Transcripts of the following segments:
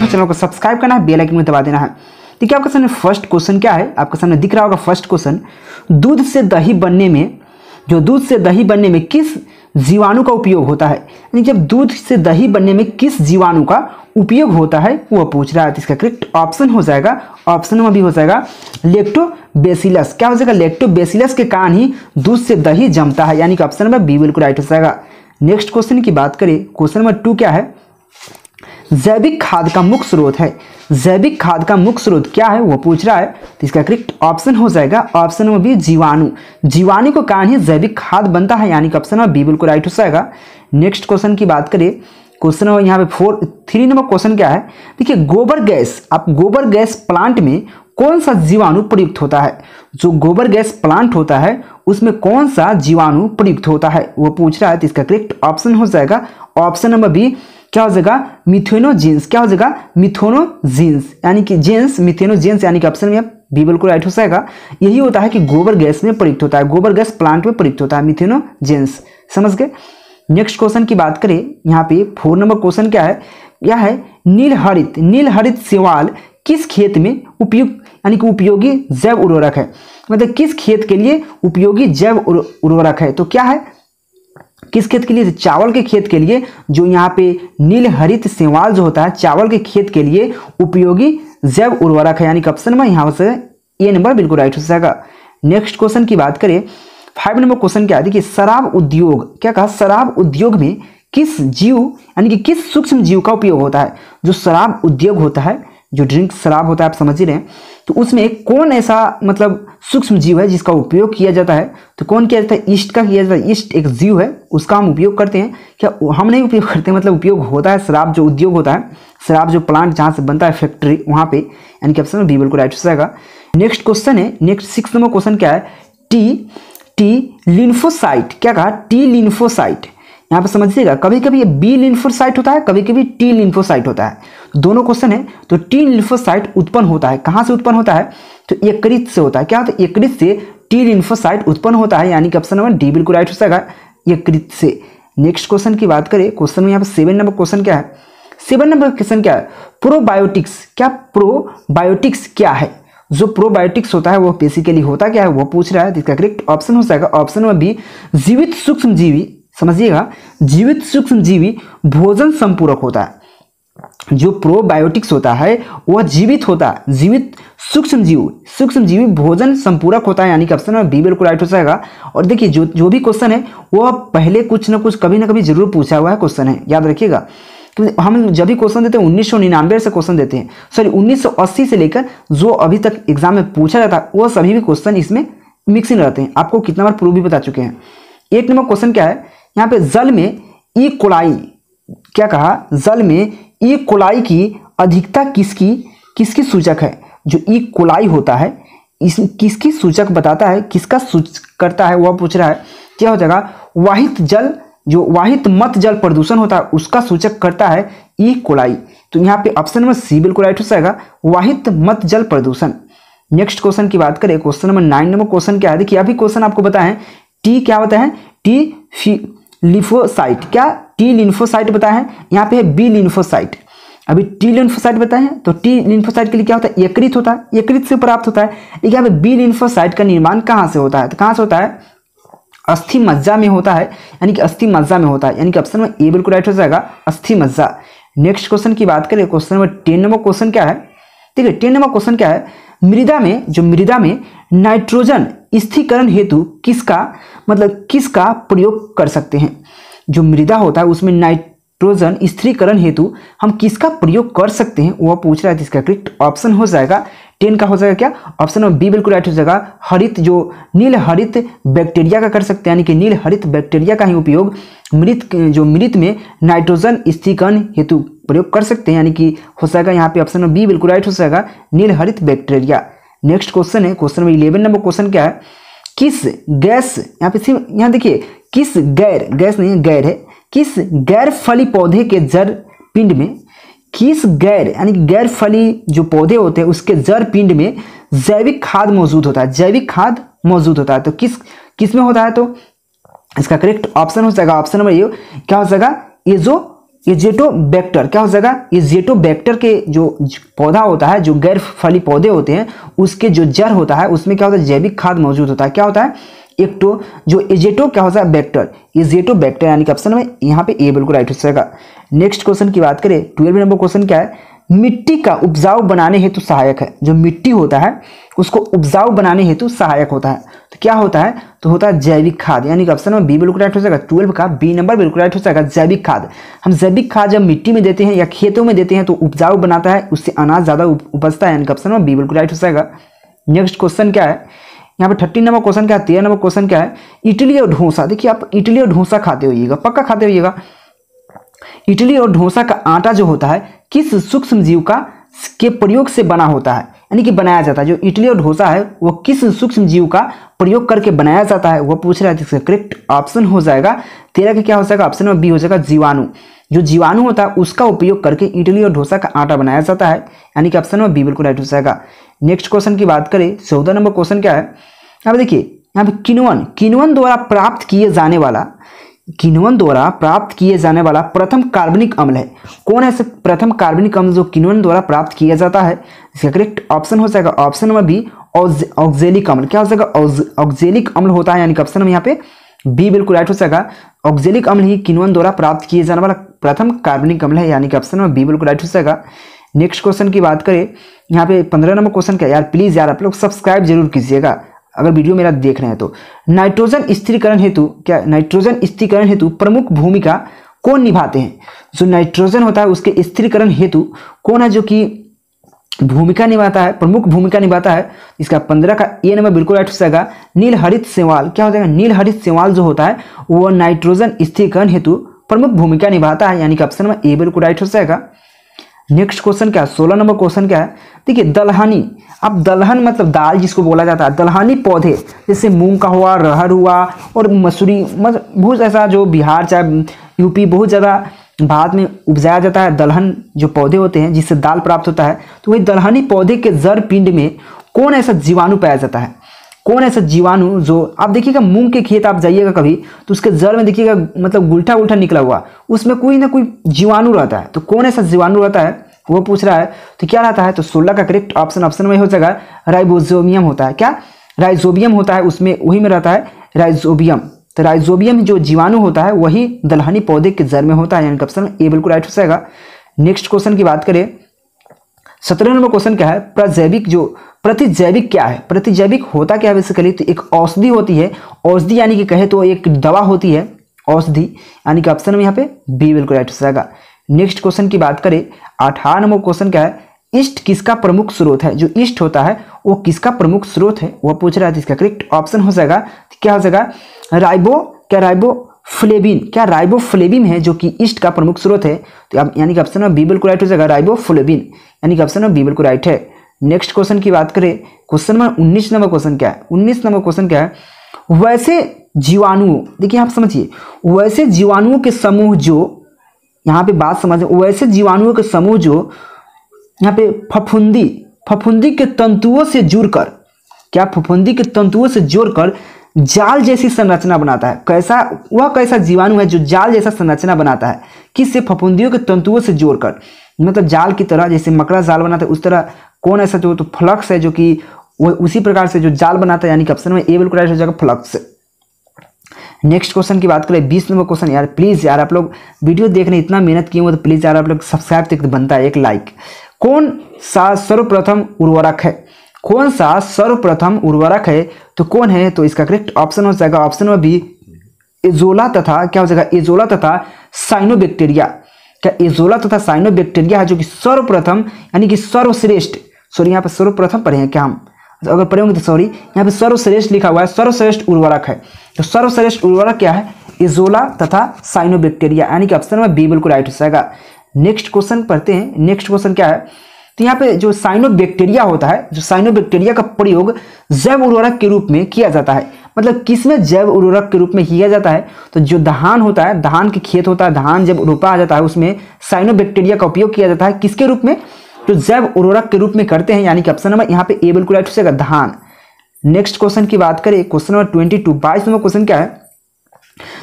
Channel को subscribe करना है बेल आइकन में दबा देना है। देखिए आपके सामने फ़र्स्ट क्वेश्चन क्या है? आपके सामने दिख रहा होगा फ़र्स्ट क्वेश्चन दूध से दही बनने में जो दूध से दही बनने में किस जीवाणु का उपयोग होता है? यानी जब दूध से दही बनने में किस जीवाणु का उपयोग होता है वो पूछ रहा है। तो इसका करेक्ट ऑप्शन हो जाएगा। ऑप्शन में भी हो जाएगा लेक्टोबेसिलस क्या हो जाएगा? लेक्टोबेसिलस के कारण ही दूध से दही जमता है। यानी कि ऑप्शन नंबर बी बिल्कुल राइट हो जाएगा। नेक्स्ट क्वेश्चन की बात करें। क्वेश्चन नंबर टू क्या है? जैविक खाद का मुख्य स्रोत है। जैविक खाद का मुख्य स्रोत क्या है? वो पूछ रहा है। तो इसका करेक्ट ऑप्शन हो जाएगा ऑप्शन नंबर बी जीवाणु। जीवाणु के कारण ही जैविक खाद बनता है, यानी कि ऑप्शन नंबर बी बिल्कुल राइट हो जाएगा। नेक्स्ट क्वेश्चन की बात करें। क्वेश्चन नंबर यहाँ पे फोर थ्री नंबर क्वेश्चन क्या है? देखिए, गोबर गैस, आप गोबर गैस प्लांट में कौन सा जीवाणु प्रयुक्त होता है? जो गोबर गैस प्लांट होता है, उसमें कौन सा जीवाणु प्रयुक्त होता है? वो पूछ रहा है तो इसका करेक्ट ऑप्शन हो जाएगा। ऑप्शन नंबर बी क्या हो जाएगा? मिथेनो मिथेनोजेंस क्या हो जाएगा? मिथोनो मिथोनोजेंस यानी कि जेंस मिथेनोजेंस यानी कि ऑप्शन में बी बिल्कुल राइट हो जाएगा। यही होता है कि गोबर गैस में प्रयुक्त होता है। गोबर गैस प्लांट में प्रयुक्त होता है मिथेनोजेंस समझ गए? नेक्स्ट क्वेश्चन की बात करें। यहाँ पे फोर नंबर क्वेश्चन क्या है? यह है? नील हरित नील हरित सेवाल किस खेत में उपयुक्त, यानी कि उपयोगी जैव उर्वरक है? मतलब किस खेत के लिए उपयोगी जैव उर्वरक है? तो क्या है? किस खेत के लिए? चावल के खेत के लिए, जो यहाँ पे नील हरित सेवाल जो होता है, चावल के खेत के लिए उपयोगी जैव उर्वरक है। यानी कि ऑप्शन में यहाँ से ए नंबर बिल्कुल राइट हो जाएगा। नेक्स्ट क्वेश्चन की बात करें फाइव नंबर क्वेश्चन क्या है देखिए शराब उद्योग, क्या कहा? शराब उद्योग में किस जीव, यानी कि किस सूक्ष्म जीव का उपयोग होता है? जो शराब उद्योग होता है जो ड्रिंक शराब होता है, आप समझ ही रहे हैं। तो उसमें कौन ऐसा मतलब सूक्ष्म जीव है जिसका उपयोग किया जाता है? तो कौन किया जाता है? ईस्ट का किया जाता है। ईस्ट एक जीव है, उसका हम उपयोग करते हैं। क्या हम नहीं उपयोग करते? मतलब उपयोग होता है, शराब जो उद्योग होता है, शराब जो प्लांट जहाँ से बनता है फैक्ट्री वहाँ पे। यानी कि ऑप्शन बी बिल्कुल राइट हो जाएगा नेक्स्ट क्वेश्चन है नेक्स्ट सिक्स नंबर क्वेश्चन क्या है? टी टी लिन्फोसाइट क्या कहा? टी लिन्फोसाइट यहाँ पर समझिएगा कभी कभी ये बी लिन्फोसाइट होता है कभी कभी टी लिन्फोसाइट होता है। दोनों क्वेश्चन है तो टी लिन्फोसाइट उत्पन्न होता है। कहाँ से उत्पन्न होता है? तो यकृत से होता है। क्या होता है? यकृत से टी लिन्फोसाइट उत्पन्न होता है, यानी कि ऑप्शन नंबर डी बिल्कुल राइट हो जाएगा यकृत से। नेक्स्ट क्वेश्चन की बात करें क्वेश्चन में यहाँ पर सेवन नंबर क्वेश्चन क्या है? सेवन नंबर क्वेश्चन क्या है? प्रोबायोटिक्स क्या प्रोबायोटिक्स क्या है? जो प्रोबायोटिक्स होता है, वो बेसिकली होता क्या है? वो पूछ रहा है इसका करेक्ट ऑप्शन हो जाएगा। ऑप्शन नंबर बी जीवित सूक्ष्म जीवी समझिएगा, जीवित सूक्ष्म जीवी भोजन संपूरक होता है। जो प्रोबायोटिक्स होता है, वह जीवित होता है जीवित सूक्ष्म जीव, सूक्ष्म जीवी भोजन संपूरक होता है, यानी कि ऑप्शन बी बिल्कुल राइट हो जाएगा। और देखिए, जो जो भी क्वेश्चन है, वह पहले कुछ ना कुछ कभी ना कभी ज़रूर पूछा हुआ है क्वेश्चन है। याद रखिएगा हम जब भी क्वेश्चन देते हैं, उन्नीस सौ निन्यानबे से क्वेश्चन देते हैं। सॉरी 1980 से लेकर जो अभी तक एग्ज़ाम में पूछा जाता है वो सभी भी क्वेश्चन इसमें मिक्सिंग रहते हैं। आपको कितना बार प्रूफ भी बता चुके हैं। एक नंबर क्वेश्चन क्या है? यहाँ पे जल में ई कोलाई क्या कहा? जल में ई कोलाई की अधिकता किसकी किसकी सूचक है? जो ई कोलाई होता है, इस किसकी सूचक बताता है, किसका सूच, करता है, वह पूछ रहा है, क्या हो जाएगा? वाहित जल, जो वाहित मत जल प्रदूषण होता है, उसका सूचक करता है ई कोलाई। तो यहाँ पे ऑप्शन नंबर सी बिल्कुल राइट हो जाएगा, वाहित मत जल प्रदूषण। नेक्स्ट क्वेश्चन की बात करें, question number nine number question क्या है? देखिए, अभी क्वेश्चन आपको बताएँ, टी क्या होता है? T lymphocyte. क्या टी लिन्फोसाइट बताया है, यहाँ पे है बी लिन्फोसाइट अभी टी लिन्फोसाइट बताए हैं तो टी लिन्फोसाइट के लिए क्या होता है? यकृत होता है यकृत से प्राप्त होता है। लेकिन यहाँ पे बी लिन्फोसाइट का निर्माण कहाँ से होता है? तो कहाँ से होता है? अस्थि मज्जा में होता है, यानी कि अस्थि मज्जा में होता है। यानी कि ऑप्शन में ए बिल्कुल राइट हो जाएगा, अस्थि मज्जा। नेक्स्ट क्वेश्चन की बात करें question number ten number question क्या है? ठीक है टेन नंबर क्वेश्चन क्या है? मृदा में, जो मृदा में नाइट्रोजन स्थिकरण हेतु किसका मतलब किसका प्रयोग कर सकते हैं? जो मृदा होता है, उसमें नाइट्रोजन स्थिरीकरण हेतु हम किसका प्रयोग कर सकते हैं वह पूछ रहा है इसका करेक्ट ऑप्शन हो जाएगा टेन का हो जाएगा क्या? ऑप्शन नंबर बी बिल्कुल राइट हो जाएगा, हरित जो, नील हरित बैक्टीरिया का कर सकते हैं, यानी कि नील हरित बैक्टीरिया का ही उपयोग मृत जो मृत में नाइट्रोजन स्थिकरण हेतु प्रयोग कर सकते हैं, यानी कि हो जाएगा यहाँ पे ऑप्शन नंबर बी बिल्कुल राइट हो जाएगा, नील हरित बैक्टीरिया नेक्स्ट क्वेश्चन है question number eleven number question क्या है? किस गैस, यहाँ पे सिर्फ़ यहाँ देखिए किस गैर, गैस नहीं है गैर है, किस गैर फली पौधे के जड़ पिंड में, किस गैर, यानी कि गैर फली जो पौधे होते हैं, उसके जड़ पिंड में जैविक खाद मौजूद होता है, जैविक खाद मौजूद होता है। तो किस किसमें होता है? तो इसका करेक्ट ऑप्शन हो जाएगा। ऑप्शन नंबर ये, क्या हो जाएगा? ये जो इजेटो बैक्टर क्या हो जाएगा? इजेटो बैक्टर के जो पौधा होता है, जो गैर फली पौधे होते हैं, उसके जो जड़ होता है, उसमें क्या होता है? जैविक खाद मौजूद होता है। क्या होता है? एक तो जो एजेटो क्या होता है? बैक्टर इजेटो बैक्टर यानी कि ऑप्शन में यहाँ पे ए बिल्कुल राइट हो जाएगा नेक्स्ट क्वेश्चन की बात करें ट्वेल्व नंबर क्वेश्चन क्या है? मिट्टी का उपजाऊ बनाने हेतु सहायक है। जो मिट्टी होता है, उसको उपजाऊ बनाने हेतु सहायक होता है। तो क्या होता है? तो होता है जैविक खाद। यानी कि ऑप्शन में बी बिल्कुल राइट हो जाएगा ट्वेल्व का बी नंबर बिल्कुल राइट हो जाएगा जैविक खाद। हम जैविक खाद जब मिट्टी में देते हैं या खेतों में देते हैं तो उपजाऊ बनाता है, उससे अनाज ज़्यादा उपजता है। यानी कि ऑप्शन में बी बिल्कुल राइट हो जाएगा नेक्स्ट क्वेश्चन क्या है? यहाँ पे थर्टीन नंबर क्वेश्चन क्या है? तेरह नंबर क्वेश्चन क्या है? इडली और ढोसा देखिए आप इडली और ढोसा खाते होइएगा, पक्का खाते होइएगा। इडली और ढोसा का आटा जो होता है, किस सूक्ष्म जीव का, के प्रयोग से बना होता है? यानी कि बनाया जाता है। जो इडली और डोसा है, वो किस सूक्ष्म जीव का प्रयोग करके बनाया जाता है? वो पूछ रहा है, जिसका करेक्ट ऑप्शन हो जाएगा। तेरह का क्या हो जाएगा? ऑप्शन में बी हो जाएगा, जीवाणु। जो जीवाणु होता है, उसका उपयोग करके इडली और ढोसा का आटा बनाया जाता है। यानी कि ऑप्शन में बी बिल्कुल राइट हो जाएगा। नेक्स्ट क्वेश्चन की बात करें, चौदह नंबर क्वेश्चन क्या है? पे देखिए, यहाँ पे किनवन किनवन द्वारा प्राप्त किए जाने वाला किनवन द्वारा प्राप्त किए जाने वाला प्रथम कार्बनिक अम्ल है। कौन है प्रथम कार्बनिक अम्ल जो किनवन द्वारा प्राप्त किया जाता है? इसका करेक्ट ऑप्शन हो जाएगा ऑप्शन नंबर बी ऑक्जेलिक अम्ल। क्या हो जाएगा? ऑक्जेलिक अम्ल होता है, यानी कि ऑप्शन में यहाँ पे बी बिल्कुल राइट हो जाएगा। ऑक्जेलिक अम्ल ही किनवन द्वारा प्राप्त किए जाने वाला प्रथम कार्बनिक अम्ल है, यानी कि ऑप्शन में बी बिल्कुल राइट हो जाएगा। नेक्स्ट क्वेश्चन की बात करें, यहाँ पे पंद्रह नंबर क्वेश्चन क्या यार प्लीज़ यार, आप लोग सब्सक्राइब ज़रूर कीजिएगा, अगर वीडियो मेरा देख रहे हैं तो। नाइट्रोजन स्थिरीकरण हेतु, क्या नाइट्रोजन स्थिरीकरण हेतु प्रमुख भूमिका कौन निभाते हैं? जो नाइट्रोजन होता है, उसके स्थिरीकरण हेतु कौन है जो कि भूमिका निभाता है, प्रमुख भूमिका निभाता है? इसका पंद्रह का ए नंबर बिल्कुल राइट हो जाएगा नील हरित सेवाल क्या हो जाएगा? नील हरित सेवाल जो होता है, वो नाइट्रोजन स्थिरीकरण हेतु प्रमुख भूमिका निभाता है, यानी कि ऑप्शन में ए बिल्कुल राइट हो जाएगा नेक्स्ट क्वेश्चन क्या है? सोलह नंबर क्वेश्चन क्या है? देखिए, दलहनी। अब दलहन मतलब दाल जिसको बोला जाता है। दलहनी पौधे, जैसे मूंग का हुआ, रहर हुआ और मसूरी मतलब बहुत ऐसा जो बिहार चाहे यूपी, बहुत ज़्यादा भारत में उपजाया जाता है दलहन जो पौधे होते हैं, जिससे दाल प्राप्त होता है। तो वही दलहनी पौधे के जड़ पिंड में कौन ऐसा जीवाणु पाया जाता है? कौन ऐसा जीवाणु जो, आप देखिएगा मूंग के खेत आप जाइएगा कभी तो उसके जड़ में देखिएगा मतलब गुल्ठा उल्टा निकला हुआ, उसमें कोई ना कोई जीवाणु रहता है। तो कौन ऐसा जीवाणु रहता है? वो पूछ रहा है तो क्या रहता है? तो सोलह का करेक्ट ऑप्शन ऑप्शन में हो जाएगा राइबोजोमियम होता है। क्या? राइजोबियम होता है, उसमें वही में रहता है राइजोबियम तो राइजोबियम जो जीवाणु होता है, वही दलहनी पौधे के जड़ में होता है, यानी ऑप्शन ए बिल्कुल राइट हो जाएगा। नेक्स्ट क्वेश्चन की बात करें सत्रह नंबर क्वेश्चन क्या है? प्रजैविक जो, प्रतिजैविक क्या है? प्रतिजैविक होता क्या है बेसिकली तो एक औषधि होती है। औषधि यानी कि कहे तो एक दवा होती है, औषधि। यानी कि ऑप्शन में यहाँ पे बी बिल्कुल राइट हो जाएगा नेक्स्ट क्वेश्चन की बात करें अठारह नंबर क्वेश्चन क्या है? ईस्ट किसका प्रमुख स्रोत है? जो ईस्ट होता है, वो किसका प्रमुख स्रोत है? वह पूछ रहा है इसका करेक्ट ऑप्शन हो जाएगा। क्या हो जाएगा? राइबो, क्या राइबो? फ्लेबिन क्या राइबो फ्लेबिन है जो कि ईस्ट का प्रमुख स्रोत है? तो आप, यानी कि ऑप्शन में बीबल को राइट हो जाएगा राइबो फ्लेबिन यानी कि ऑप्शन में बीबल को राइट है। नेक्स्ट क्वेश्चन की बात करें, क्वेश्चन नंबर उन्नीस नंबर क्वेश्चन क्या है? उन्नीस नंबर क्वेश्चन क्या है? वैसे जीवाणुओं, देखिए आप समझिए, वैसे जीवाणुओं के समूह जो, यहाँ पे बात समझ, वैसे जीवाणुओं के समूह जो, यहाँ पे फफुंदी फफुंदी के तंतुओं से जुड़कर, क्या फफुंदी के तंतुओं से जोड़कर जाल जैसी संरचना बनाता है। कैसा, वह कैसा जीवाणु है जो जाल जैसा संरचना बनाता है? किससे? फफुंदियों के तंतुओं से जोड़कर। मतलब जाल की तरह, जैसे मकड़ा जाल बनाता है, उस तरह कौन ऐसा जो तो फ्लक्स है जो कि वो उसी प्रकार से जो जाल बनाता है, यानी कि ऑप्शन में ए बिल्कुल राइट हो जाएगा फ्लक्स नेक्स्ट क्वेश्चन की बात करें, बीस नंबर क्वेश्चन यार प्लीज़ यार, आप लोग वीडियो देखने इतना मेहनत किए हो तो प्लीज़ यार, आप लोग सब्सक्राइब तक बनता है, एक लाइक कौन सा सर्वप्रथम उर्वरक है? कौन सा सर्वप्रथम उर्वरक है? तो कौन है? तो इसका करेक्ट ऑप्शन हो जाएगा ऑप्शन में बी एजोला तथा, क्या हो जाएगा? एजोला तथा साइनोबैक्टीरिया क्या एजोला तथा साइनोबैक्टीरिया है जो कि सर्वप्रथम, यानी कि सर्वश्रेष्ठ सॉरी यहाँ पर सर्वप्रथम पढ़े हैं क्या हम? अगर पढ़े होंगे तो सॉरी यहाँ पे सर्वश्रेष्ठ लिखा हुआ है, सर्वश्रेष्ठ उर्वरक है। तो सर्वश्रेष्ठ उर्वरक क्या है? इजोला तथा साइनोबैक्टीरिया यानी कि ऑप्शन में बी बिल्कुल राइट हो जाएगा। नेक्स्ट क्वेश्चन पढ़ते हैं। नेक्स्ट क्वेश्चन क्या है? तो यहाँ पे जो साइनोबैक्टीरिया होता है, जो साइनोबैक्टीरिया का प्रयोग जैव उर्वरक के रूप में किया जाता है। मतलब किसमें जैव उर्वरक के रूप में किया जाता है? तो जो धान होता है, धान के खेत होता है, धान जब रोपा जाता है, उसमें साइनोबैक्टीरिया का उपयोग किया जाता है। किसके रूप में? तो जैव उर्वरक के रूप में करते हैं, यानी कि ऑप्शन नंबर यहाँ पे ए बिल्कुल राइट हो जाएगा धान। नेक्स्ट क्वेश्चन की बात करें क्वेश्चन नंबर ट्वेंटी टू बाईस नंबर क्वेश्चन क्या है?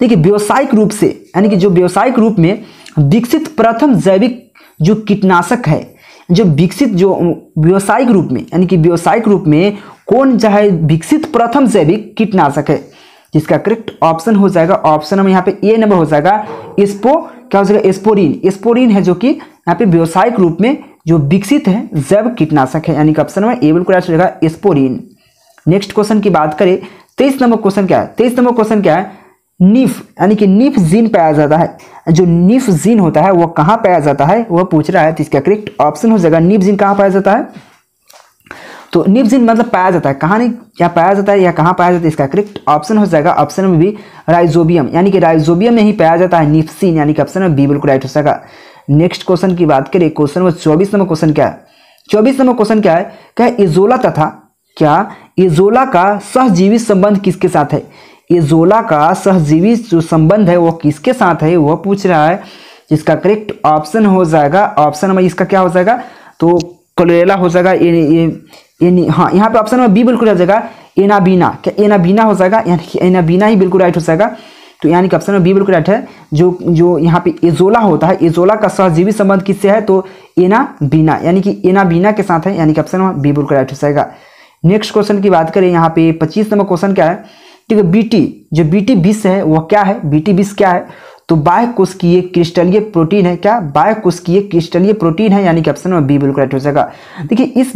देखिए, व्यवसायिक रूप से, यानी कि जो व्यवसायिक रूप में विकसित प्रथम जैविक जो कीटनाशक है जो विकसित जो व्यावसायिक रूप में, यानी कि व्यावसायिक रूप में कौन चाहे विकसित प्रथम जैविक कीटनाशक है, जिसका करेक्ट ऑप्शन हो जाएगा। ऑप्शन में यहाँ पे ए नंबर हो जाएगा एस्पो क्या हो जाएगा? एस्पोरिन एस्पोरिन है जो कि यहाँ पे व्यावसायिक रूप में जो विकसित है, जैव कीटनाशक है, यानी कि ऑप्शन में ए बिल्कुल एस्पोरिन नेक्स्ट क्वेश्चन की बात करें, तेईस नंबर क्वेश्चन क्या है? तेईस नंबर क्वेश्चन क्या है? निफ, यानी कि निफ जीन पाया जाता है, जो निफ जीन होता है, वो कहाँ पाया जाता है वह पूछ रहा है तो इसका करेक्ट ऑप्शन हो जाएगा, निफ जीन कहाँ पाया जाता है? तो निफ जीन मतलब पाया जाता है, कहाँ नहीं, क्या पाया जाता है या कहाँ पाया जाता है, इसका करेक्ट ऑप्शन हो जाएगा ऑप्शन में भी राइजोबियम यानी कि राइजोबियम में ही पाया जाता है निफसिन यानी कि ऑप्शन में बी बिल्कुल राइट हो जाएगा। नेक्स्ट क्वेश्चन की बात करें क्वेश्चन नंबर चौबीस नंबर क्वेश्चन क्या है? चौबीस नंबर क्वेश्चन क्या है? क्या इजोला तथा, क्या इजोला का सहजीवी संबंध किसके साथ है? इजोला का सहजीवी जो संबंध है वो किसके साथ है, वह पूछ रहा है, जिसका करेक्ट ऑप्शन हो जाएगा। ऑप्शन नंबर इसका क्या हो जाएगा? तो कोलेला हो जाएगा, ये ये ये हाँ यहाँ पे ऑप्शन नंबर बी बिल्कुल हो जाएगा एनाबीना क्या एनाबीना हो जाएगा? कि एनाबीना ही बिल्कुल राइट हो जाएगा। तो यानी कि ऑप्शन में बी बिल्कुल राइट है, जो जो यहाँ पे एजोला होता है एजोला का सहजीवी संबंध किससे है? तो एना बीना यानी कि एना बीना के साथ है, यानी कि ऑप्शन में बी बिल्कुल राइट हो जाएगा। नेक्स्ट क्वेश्चन की बात करें, यहाँ पे पच्चीस नंबर क्वेश्चन क्या है? ठीक है बीटी जो बीटी बीस है, वह क्या है? बीटी बीस क्या है? तो बाह्य कोशिकीय क्रिस्टलीय प्रोटीन है, क्या? बाह्य कोशिकीय क्रिस्टलीय प्रोटीन है, यानी कि ऑप्शन में बी बिल्कुल राइट हो जाएगा। देखिए, इस